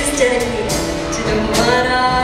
Is dedicated to the monarch.